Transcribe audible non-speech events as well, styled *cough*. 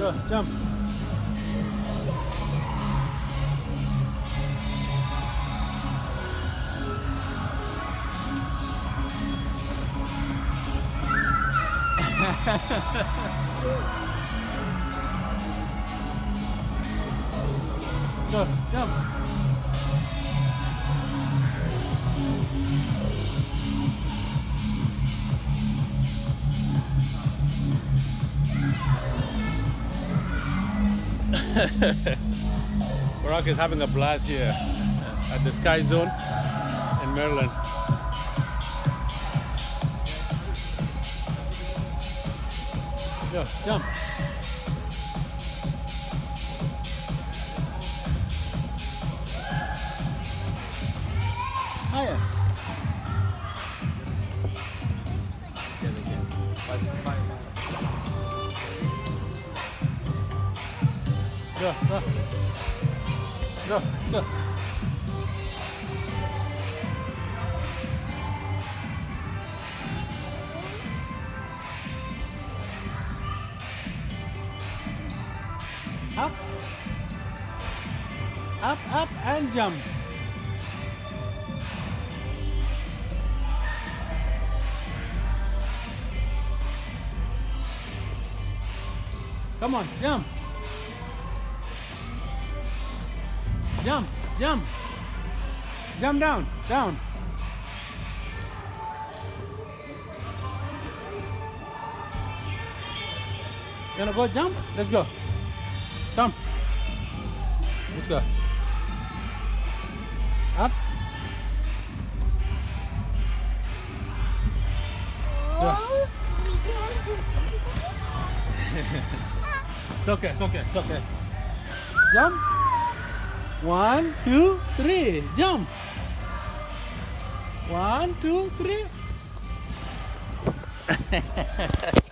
Go, jump. *laughs* Go, jump. *laughs* Barack is having a blast here at the Sky Zone in Maryland. Go, jump. Hiya. Go, go. Go, go. Up. Up, up, and jump. Come on, jump. Jump, jump. Jump down, down. You wanna go jump? Let's go. Come. Let's go. Up. Oh, *laughs* It's okay, it's okay, it's okay. Jump. One, two, three. Jump. One, two, three. *laughs*